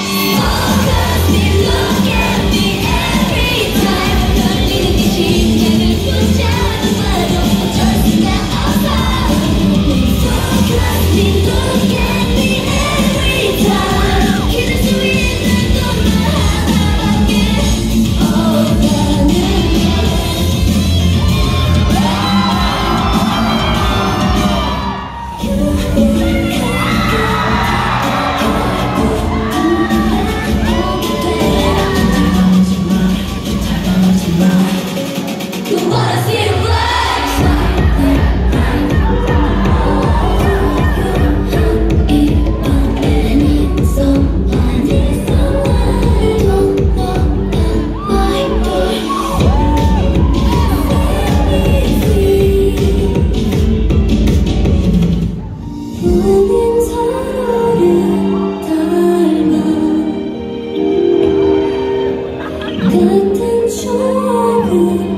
Oh. Ooh.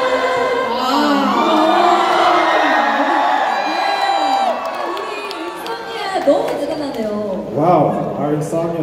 Wow, our insomnia